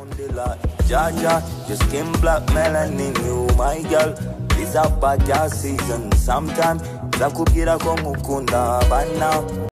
Round the lot. Jaja, your skin black melanin, you my girl. This a bad gas season. could get ko ngukunda, but now